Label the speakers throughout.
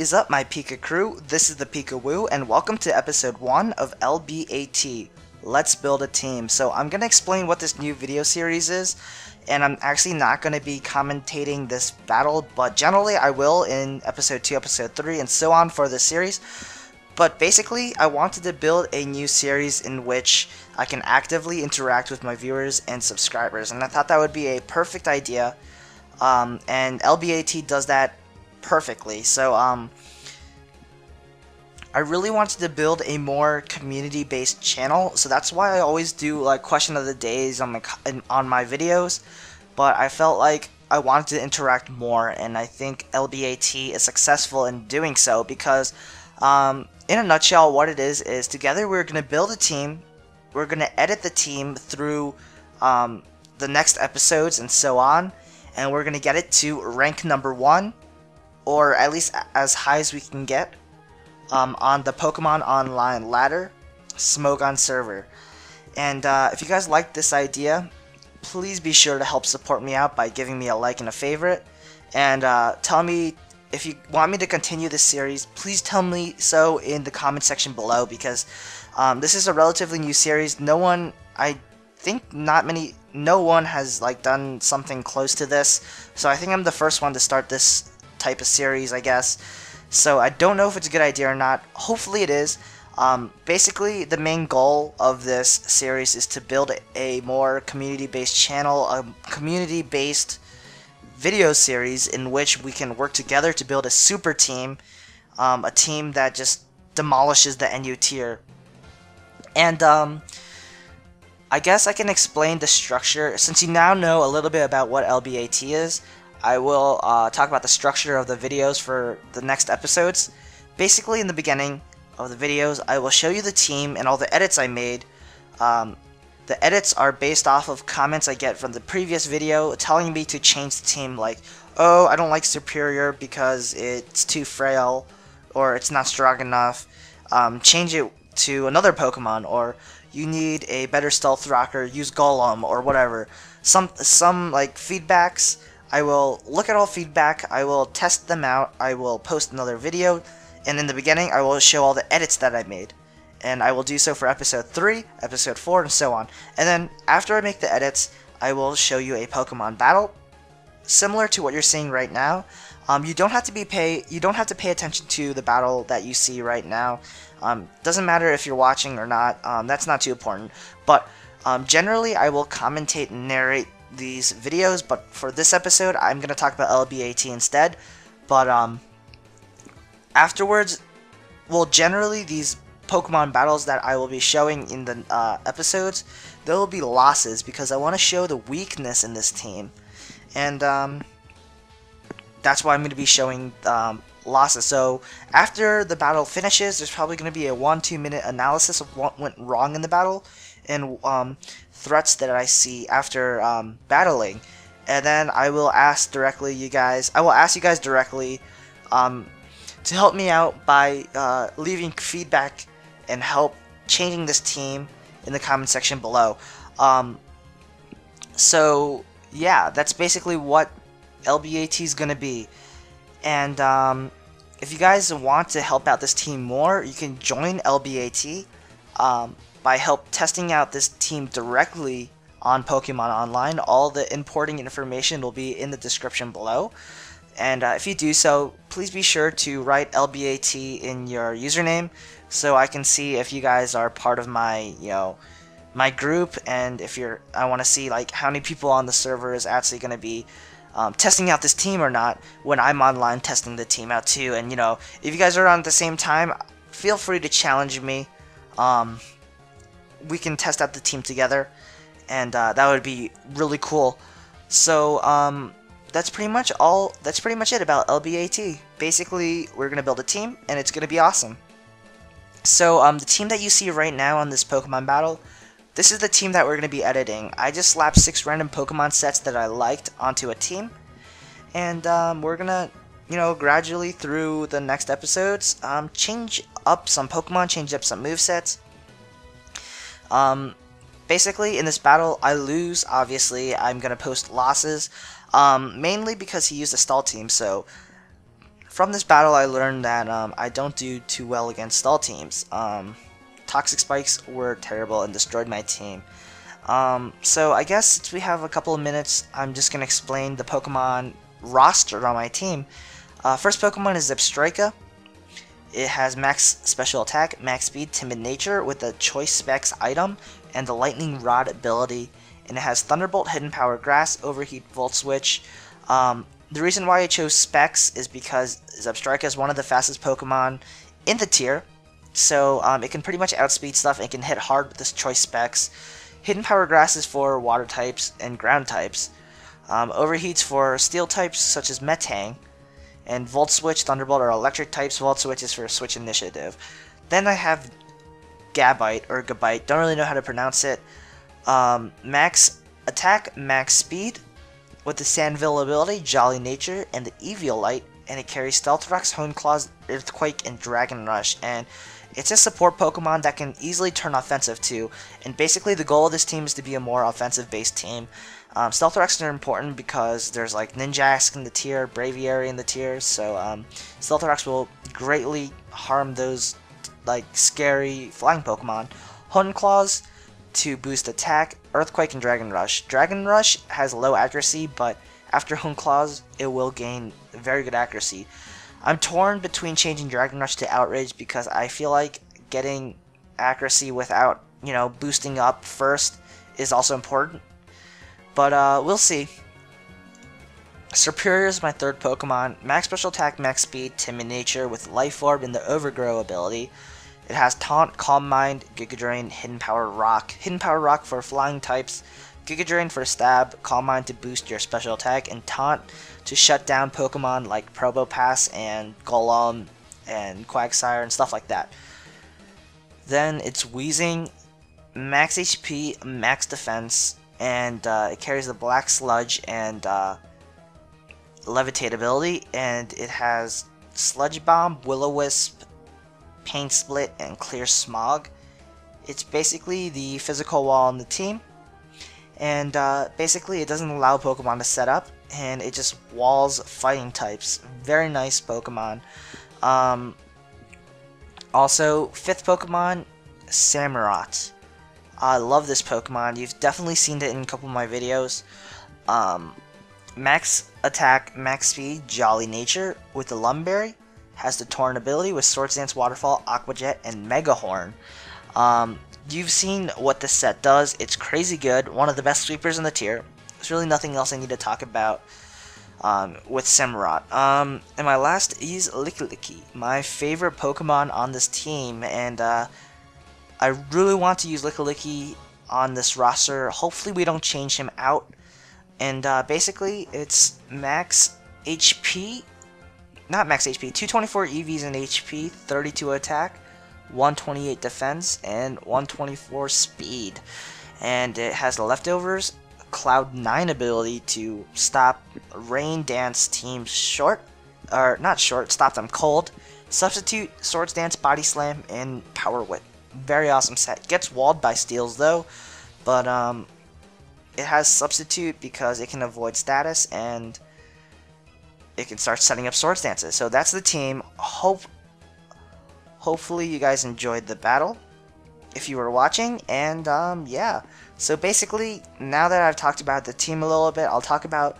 Speaker 1: Is up, my Pika crew? This is the PikaWu, and welcome to episode 1 of LBAT. Let's build a team. So, I'm going to explain what this new video series is, and I'm actually not going to be commentating this battle, but generally I will in episode 2, episode 3, and so on for this series. But basically, I wanted to build a new series in which I can actively interact with my viewers and subscribers, and I thought that would be a perfect idea. Um, and LBAT does that perfectly. So, um, I really wanted to build a more community-based channel, so that's why I always do like question of the days on my on my videos. But I felt like I wanted to interact more, and I think LBAT is successful in doing so because, um, in a nutshell, what it is is together we're gonna build a team, we're gonna edit the team through um, the next episodes and so on, and we're gonna get it to rank number one or at least as high as we can get, um, on the Pokemon Online ladder, Smogon server. And uh, if you guys like this idea, please be sure to help support me out by giving me a like and a favorite. And uh, tell me if you want me to continue this series, please tell me so in the comment section below because um, this is a relatively new series. No one, I think not many, no one has like done something close to this. So I think I'm the first one to start this type of series, I guess. So I don't know if it's a good idea or not. Hopefully it is. Um, basically, the main goal of this series is to build a more community-based channel, a community-based video series in which we can work together to build a super team, um, a team that just demolishes the NU tier. And um, I guess I can explain the structure. Since you now know a little bit about what LBAT is, I will uh, talk about the structure of the videos for the next episodes. Basically, in the beginning of the videos, I will show you the team and all the edits I made. Um, the edits are based off of comments I get from the previous video telling me to change the team like, oh, I don't like Serperior because it's too frail or it's not strong enough. Um, change it to another Pokemon or you need a better stealth rocker, use Golem or whatever. Some some like feedbacks I will look at all feedback, I will test them out, I will post another video, and in the beginning I will show all the edits that I made. And I will do so for episode 3, episode 4, and so on. And then after I make the edits, I will show you a Pokemon battle, similar to what you're seeing right now. Um, you don't have to be pay you don't have to pay attention to the battle that you see right now. Um, doesn't matter if you're watching or not. Um, that's not too important. But um, generally, I will commentate and narrate these videos, but for this episode, I'm going to talk about LBAT instead. But um, afterwards, well, generally these Pokemon battles that I will be showing in the uh, episodes, there will be losses because I want to show the weakness in this team, and um, that's why I'm going to be showing um, losses. So after the battle finishes, there's probably going to be a one-two minute analysis of what went wrong in the battle, and um, threats that I see after um, battling. And then I will ask directly you guys, I will ask you guys directly um, to help me out by uh, leaving feedback and help changing this team in the comment section below. Um, so yeah, that's basically what LBAT is going to be. And um, if you guys want to help out this team more, you can join LBAT. Um, by help testing out this team directly on Pokemon Online. All the importing information will be in the description below. And uh, if you do so, please be sure to write LBAT in your username so I can see if you guys are part of my, you know, my group and if you're I want to see like how many people on the server is actually going to be um, testing out this team or not when I'm online testing the team out too and you know if you guys are on at the same time feel free to challenge me um, we can test out the team together, and uh, that would be really cool. So um, that's pretty much all. That's pretty much it about LBAT. Basically, we're gonna build a team, and it's gonna be awesome. So um, the team that you see right now on this Pokemon battle, this is the team that we're gonna be editing. I just slapped six random Pokemon sets that I liked onto a team, and um, we're gonna you know, gradually through the next episodes, um, change up some Pokemon, change up some movesets, um, basically, in this battle, I lose, obviously. I'm going to post losses, um, mainly because he used a stall team, so from this battle, I learned that um, I don't do too well against stall teams. Um, toxic spikes were terrible and destroyed my team. Um, so I guess since we have a couple of minutes, I'm just going to explain the Pokemon roster on my team. Uh, first Pokemon is Zebstrika. It has max special attack, max speed, timid nature with the choice specs item and the lightning rod ability. And it has Thunderbolt, Hidden Power, Grass, Overheat, Volt Switch. Um, the reason why I chose specs is because Zebstrika is one of the fastest Pokemon in the tier. So um, it can pretty much outspeed stuff and can hit hard with this choice specs. Hidden Power Grass is for water types and ground types. Um, overheats for steel types such as Metang. And Volt Switch, Thunderbolt are electric types. Volt Switch is for Switch Initiative. Then I have Gabite or Gabite, don't really know how to pronounce it. Um, max attack, max speed, with the Sand Veil ability, Jolly Nature, and the Eviolite, and it carries Stealth Rocks, Hone Claws, Earthquake, and Dragon Rush, and it's a support Pokemon that can easily turn offensive too, and basically the goal of this team is to be a more offensive-based team. Um, Stealth Rocks are important because there's like Ninjask in the tier, Braviary in the tier, so um, Stealth Rocks will greatly harm those like scary flying Pokemon. Hone Claws to boost attack, Earthquake, and Dragon Rush. Dragon Rush has low accuracy, but after Hone Claws, it will gain very good accuracy. I'm torn between changing Dragon Rush to Outrage because I feel like getting accuracy without, you know, boosting up first is also important. But uh, we'll see. Serperior is my third Pokemon. Max Special Attack, Max Speed, Timid Nature with Life Orb and the Overgrow ability. It has Taunt, Calm Mind, Giga Drain, Hidden Power Rock. Hidden Power Rock for flying types, Giga Drain for a stab, Calm Mind to boost your special attack, and Taunt to shut down Pokemon like Probopass and Golem and Quagsire and stuff like that. Then it's Weezing, max HP, max defense, and uh, it carries the Black Sludge and uh, Levitate ability, and it has Sludge Bomb, Will-O-Wisp, Pain Split, and Clear Smog. It's basically the physical wall on the team, and uh, basically it doesn't allow Pokemon to set up, and it just walls fighting types. Very nice Pokemon. Um, also, fifth Pokemon, Samurott. I love this Pokemon. You've definitely seen it in a couple of my videos. Um, max attack, max speed, Jolly Nature with the Lum Berry has the Torrent ability with Swords Dance, Waterfall, Aqua Jet, and Mega Horn. Um, you've seen what this set does. It's crazy good. One of the best sweepers in the tier. There's really nothing else I need to talk about um, with Samurott. Um, and my last is Lickilicky, my favorite Pokemon on this team. And uh, I really want to use Lickilicky on this roster. Hopefully we don't change him out. And uh, basically, it's max HP not max HP, 224 EVs in HP, 32 attack, 128 defense, and 124 speed. And it has the leftovers, Cloud 9 ability to stop Rain Dance teams short, or not short, stop them cold. Substitute, Swords Dance, Body Slam, and Power Whip. Very awesome set. Gets walled by steels though, but um, it has Substitute because it can avoid status and it can start setting up swords dances. So that's the team. Hope, hopefully you guys enjoyed the battle if you were watching. And um, yeah, so basically now that I've talked about the team a little bit, I'll talk about.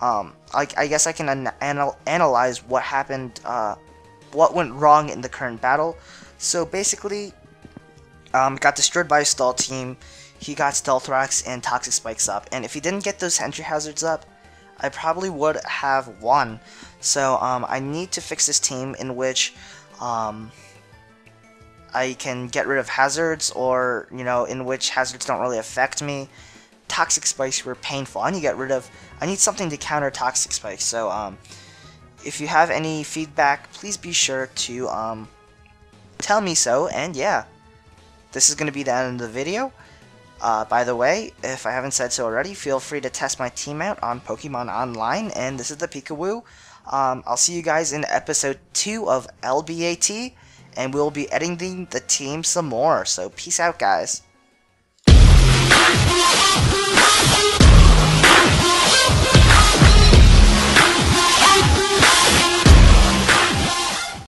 Speaker 1: Um, I, I guess I can an anal analyze what happened, uh, what went wrong in the current battle. So basically, um, got destroyed by a stall team. He got Stealth Rocks and Toxic Spikes up, and if he didn't get those entry hazards up, I probably would have won. So um, I need to fix this team in which um, I can get rid of hazards or, you know, in which hazards don't really affect me. Toxic spikes were painful. I need to get rid of, I need something to counter toxic spikes. So um, if you have any feedback, please be sure to um, tell me so. And yeah, this is going to be the end of the video. Uh, by the way, if I haven't said so already, feel free to test my team out on Pokemon Online, and this is the PikaWu. Um, I'll see you guys in episode 2 of LBAT, and we'll be editing the team some more. So peace out, guys.